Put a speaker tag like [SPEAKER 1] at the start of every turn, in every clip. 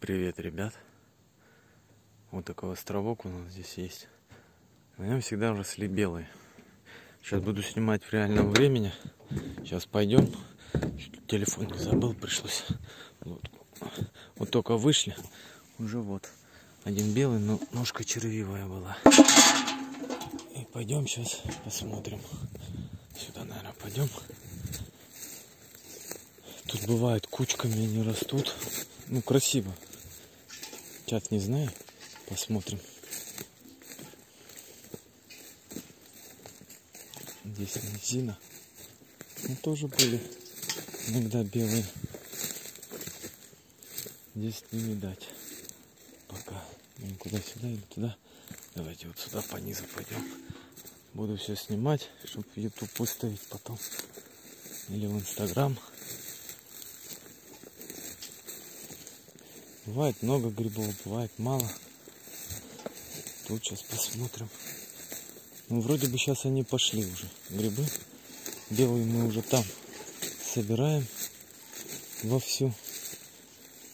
[SPEAKER 1] Привет, ребят. Вот такой островок у нас здесь есть. На нем всегда росли белые. Сейчас буду снимать в реальном времени. Сейчас пойдем. Телефон не забыл, пришлось. Вот, вот только вышли. Уже вот. Один белый, но ножка червивая была. И пойдем сейчас посмотрим. Сюда, наверное, пойдем. Тут бывает кучками они растут. Ну, красиво. Сейчас не знаю. Посмотрим. Здесь низина. Ну, тоже были иногда белые. Здесь не видать. Пока. Куда сюда или туда. Давайте вот сюда по низу пойдем. Буду все снимать, чтобы в YouTube выставить потом. Или в Инстаграм. Бывает много грибов, бывает мало. Тут сейчас посмотрим. Ну, вроде бы сейчас они пошли уже, грибы. Белые мы уже там собираем вовсю.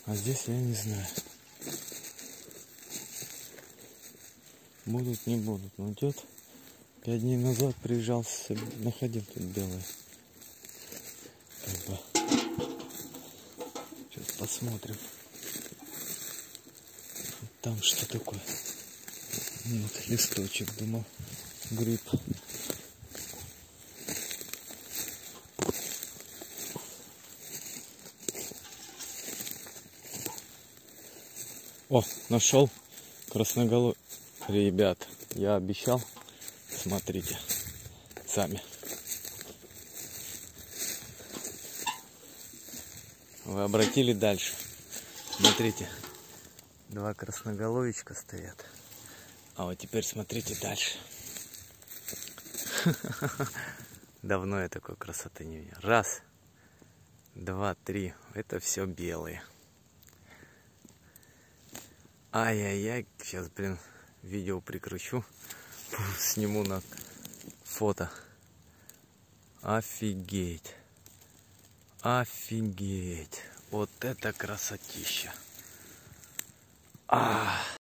[SPEAKER 1] А здесь я не знаю. Будут, не будут. Но идет. Пять дней назад приезжал, находил тут белые. Сейчас посмотрим. Там что такое? Вот листочек, думал, гриб. О, нашел красноголовый. Ребят, я обещал. Смотрите, сами. Вы обратили дальше. Смотрите. Два красноголовичка стоят. А вот теперь смотрите дальше. Давно я такой красоты не видел. Раз, два, три. Это все белые. Ай-яй-яй. Сейчас, блин, видео прикручу. Сниму на фото. Офигеть. Офигеть. Вот это красотища. Ah.